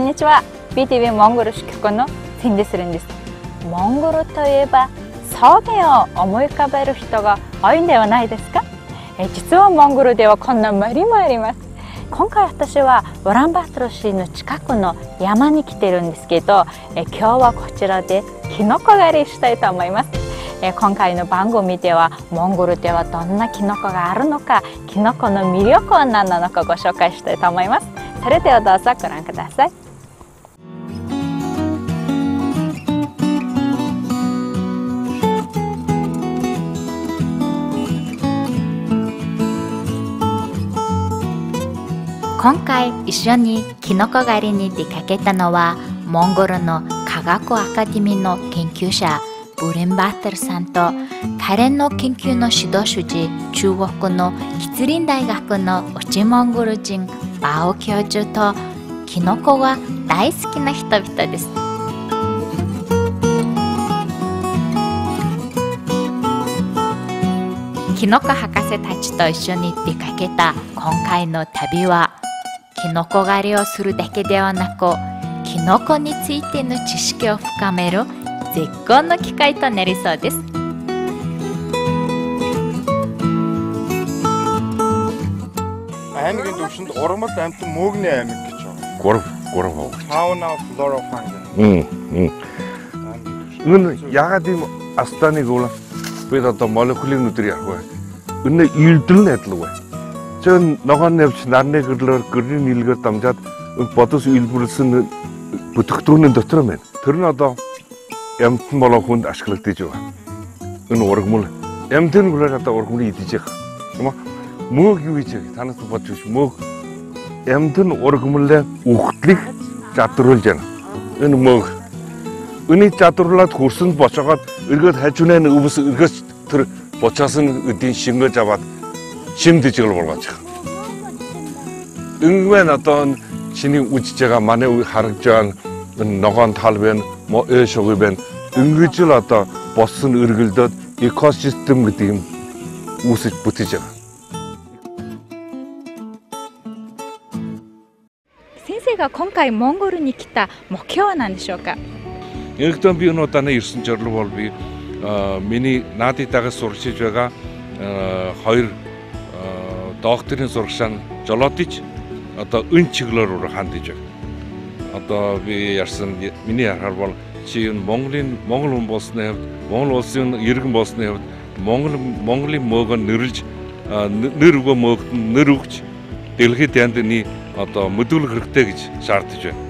んこんにちは。BTV モンゴル支局のセンデスレンですモンゴルといえば草原を思い浮かべる人が多いんではないですかえ実はモンゴルではこんな森もあります今回私はウランバートル市の近くの山に来てるんですけどえ今日はこちらでキノコ狩りしたいと思いますえ今回の番組ではモンゴルではどんなキノコがあるのかキノコの魅力は何なのかご紹介したいと思いますそれではどうぞご覧ください.今回一緒にキノコ狩りに出かけたのはモンゴルの科学アカデミーの研究者ブレンバッテルさんと彼の研究の指導主事中国の吉林大学の内モンゴル人バオ教授とキノコが大好きな人々です。キノコ博士たちと一緒に出かけた今回の旅はキノコ狩りをするだけではなくキノコについての知識を深める絶好の機会となりそうです аймгийн төвшөнд урмал амтан мөөгний аймаг гэж байгаа. 3 3 хоо. Fauna flora fauna. Мм. Энэ ягаад ийм астаныг бол бид одоо молекулын өдөр яг бай. Энэ илдэл нь адилгүй. Жон ногоон нэвч нарны гэрлөөр гэрний нийлгээр дамжаад бодос үйлбэрлсэн бүтээгдэхүүнийн дотор байна. Тэр нь одоо ямтан болон хүнд ашиглагдаж байгаа. Энэ ургамал ямтан гүрээр одоо ургамлыг идэж байгаа. Юм уу? Мөөг юу гэж танаас бодож биш мөөг ямтан ургамлаа үхтлийг задруулж байна. Энэ мөөг Үнийг задруулаад хөрсөнд бочоогоод эргээд хажуунаа өвс эргээс тэр бочоос нь өдийн шингэж аваад 힘드지를 몰랐죠. 응구에 났던 신이 우치제가 만에 우리 하락전 너간 탈변 뭐 에쇼그변 응구질 왔다 버슨 으르글듯 이코시스템 그팀 우스 붙이죠. 선생가 今回 몽골에 来た目標は何でしょうか? 일단 비운었다는 일순절로 볼비 어, 미니 나티다가 소르치제가 어, 허일 докторийн сурагчаан жолоодич одоо өн чиглэлээр хандж байгаа. Одоо би ярьсан миний ярахаар бол чи энэ Монголын Монгол хүн болсны хувьд Монгол улсын иргэн болсны хувьд Монгол Монголын мөөгөө нэрлж нэр өгөө мөөгт нэр өгч дэлхийд яндны одоо мэдүүлэх хэрэгтэй гэж шаардж байна.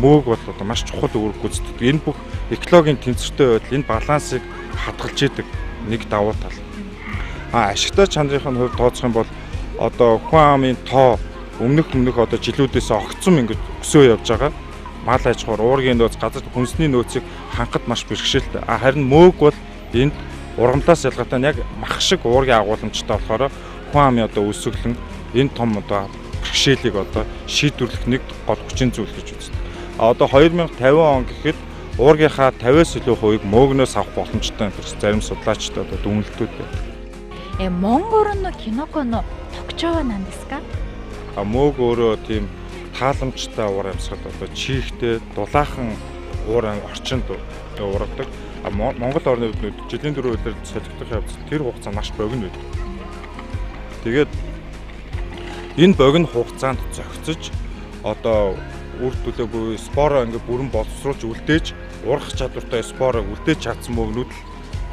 Мөөг бол одоо маш чухал үүрэг гүйцэтгэдэг. Энэ бүх экологийн тэнцвэртэй байдал энэ балансыг хадгалж идэг нэг давуу тал. А ашигтай чанарын хувьд тооцох юм бол одоо хүн амын тоо өмнөх өмнөх одоо жилүүдээс огцом ингэж өсөө явж байгаа. Мал аж ахуйн уургийн нөөц газар хүнсний нөөцийг хангахад маш бэрхшээлтэй. А харин мөөг бол энд ургамлаас ялгаатай нь яг мах шиг уургийн агуулмжтай болохоор хүн амын одоо өсөглөн энэ том одоо бэрхшээлийг одоо шийдвэрлэх нэг гол хүчин зүйл гэж үздэг одоо 2050 он гэхэд уургийнхаа 50-аас илүү хувийг мөөгнөөс авах боломжтой гэж зарим судлаачид одоо дүнэлтүүд байна. Э монгорно киноконо тогчоо нандаска? А мөөг өөрөө тийм тааламжтай уур амьсгал одоо чихтэй дулаахан уур орчинд ургадаг. А Монгол орны үднүүд жилийн дөрөв үеэр солигдох явц тэр хугацаа маш богино байдаг. Тэгээд энэ богино хугацаанд зохицож одоо үр төлөө буюу споро ингээ бүрэн боловсруулж үлдээж урах чадвартай спорог үлдээж чадсан мөгнүүд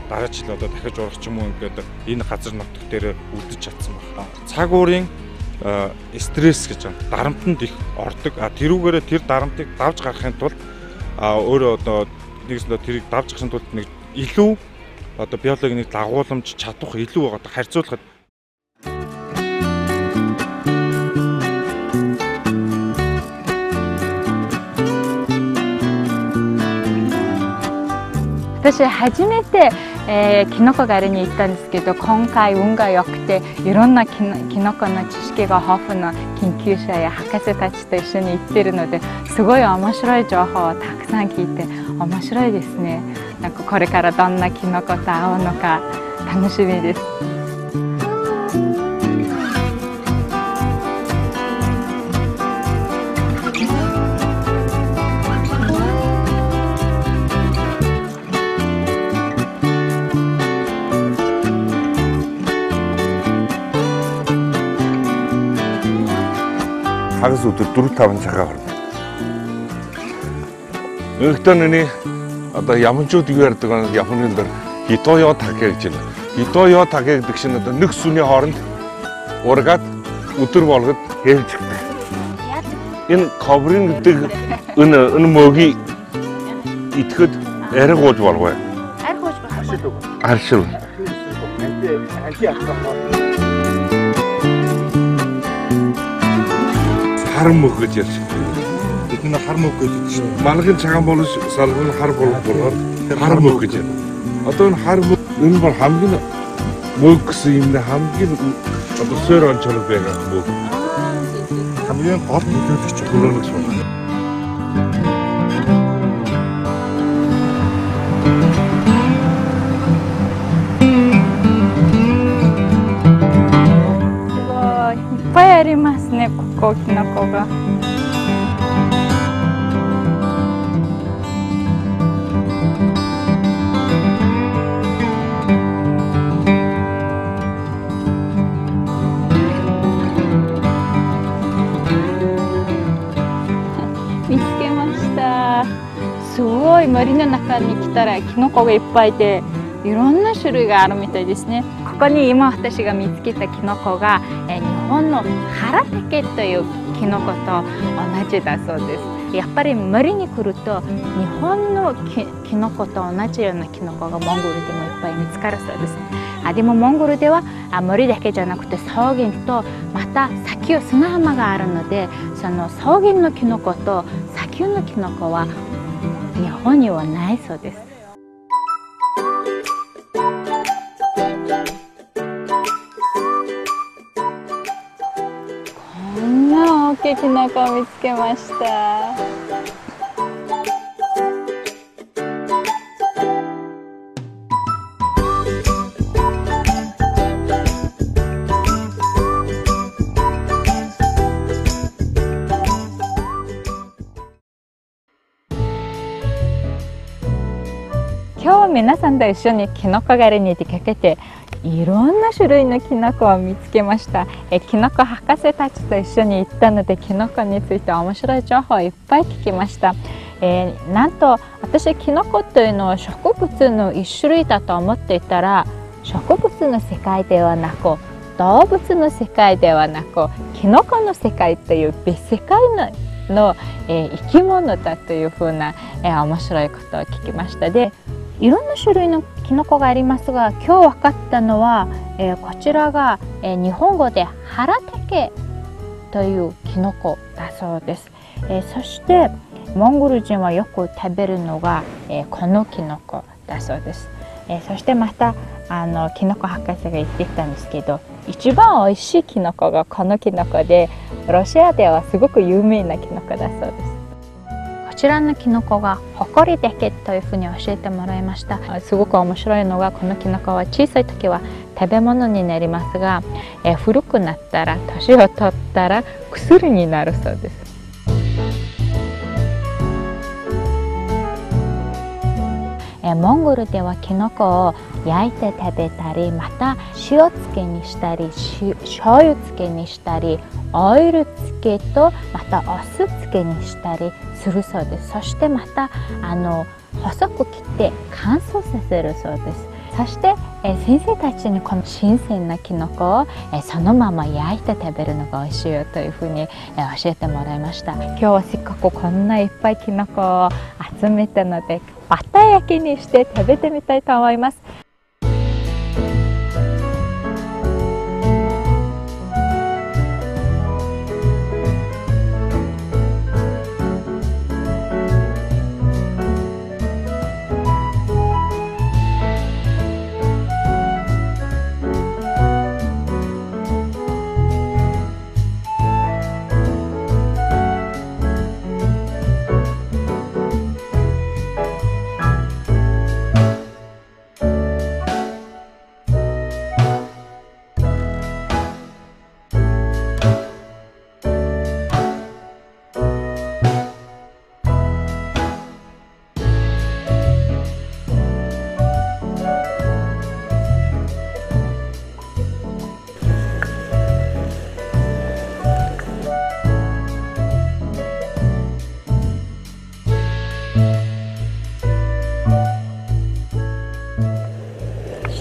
дараа жил одоо дахиж урах ч юм уу ингээд энэ газар нутг дээр үлдэж чадсан байна. Цаг уурын стресс гэж байна. Дарамтанд их ордог. А тэрүүгээрээ тэр дарамтыг давж гарахын тулд а өөрөө одоо нэгсэндээ тэрийг давж гарахын тулд нэг илүү одоо биологийн нэг дагууламж чадвах илүү одоо харьцуулахад 私初めて、えー、キノコ狩りに行ったんですけど今回運が良くていろんなキノキノコの知識が豊富な研究者や博士たちと一緒に行ってるのですごい面白い情報をたくさん聞いて面白いですねなんかこれからどんなキノコと会うのか楽しみです。Хагас өдөр 4 5 цагаа гарна. Өөртөө нүний одоо яманчууд юу ярьдаг вэ? Японы дээр хитоё таке гэж байна. Хитоё таке гэдэг чинь одоо нэг сүний хооронд ургаад өдөр болгоод хэлжигдэг. Энэ коврын гэдэг энэ энэ мөгийг итгэхэд ариг ууж болов. Ариг ууж болох. Аршил. Анти ахлах. хар harmı gıcır. Bütün harmı gıcır. Malakın çakan bolu salgın har bolu bulur. Harmı gıcır. Atın harmı ün var hamgin bu kısımda hamgin atı sören çalıp verir bu. Hamgin at mı kötü kullanık sonra. Payarimas. 構きのこが。見つけましたすごい森の中に来たらキノコがいっぱいいていろんな種類があるみたいですねここに今私が見つけたキノコが、えー本のハラタケというキノコと同じだそうです。やっぱり森に来ると日本のキノコと同じようなキノコがモンゴルでもいっぱい見つかるそうです。あでもモンゴルではあ森だけじゃなくて草原とまた砂丘砂浜があるのでその草原のキノコと砂丘のキノコは日本にはないそうです。ききのこを見つけました。今日は皆さんと一緒にキノコ狩りに出かけていろんな種類のキノコを見つけました。えキノコ博士たちと一緒に行ったのでキノコについて面白い情報をいっぱい聞きました、えー、なんと私キノコというのは植物の一種類だと思っていたら植物の世界ではなく動物の世界ではなくキノコの世界という別世界のの、えー、生き物だというふうな、えー、面白いことを聞きました。でいろんな種類のキノコがありますが今日分かったのは、えー、こちらが、えー、日本語でハラタケというキノコだそうです、えー、そしてモンゴル人はよく食べるのが、えこのキノコだそうです、えそしてまたあのキノコ博士が言ってきたんですけど一番美味しいキノコがこのキノコでロシアではすごく有名なキノコだそうです。ちらのキノコがホコリデケというふうに教えてもらいました。すごく面白いのがこのキノコは小さい時は食べ物になりますがえ古くなったら年を取ったら薬になるそうです。モンゴルではキノコを焼いて食べたりまた塩漬けにしたり醤油漬けにしたりオイル漬けとまたお酢漬けにしたりするそうです。そしてまたあの細く切って乾燥させるそうです。そしてえ先生たちにこの新鮮なきのこをえそのまま焼いて食べるのが美味しいよというふうにえ教えてもらいました。今日はせっかくこんないっぱいきのこを集めたのでバター焼きにして食べてみたいと思います。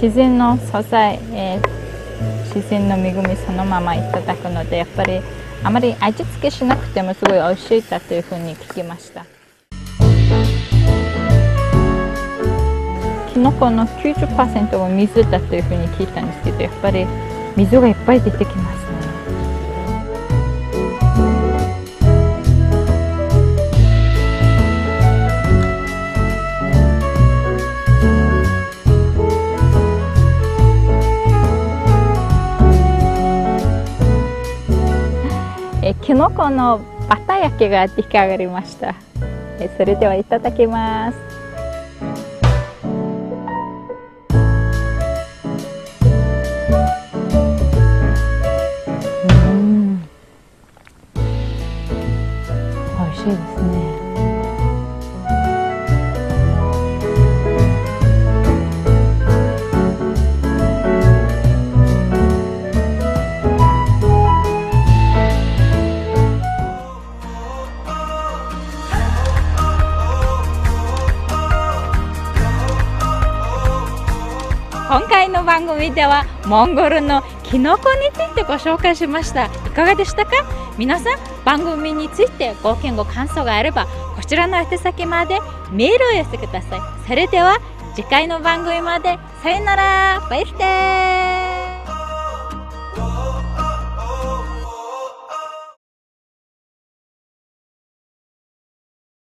自然の素材、えー、自然の恵みそのままいただくのでやっぱりあまり味付けしなくてもすごい美味しいだというふうに聞きました。きのこの90%は水だというふうに聞いたんですけどやっぱり水がいっぱい出てきます。このバタ焼きが出来上がりました。それではいただきます。今回の番組ではモンゴルのキノコについてご紹介しました。いかがでしたか？皆さん番組についてご意見ご感想があればこちらの宛先までメールを寄せてください。それでは次回の番組までさよなら。バイバイ。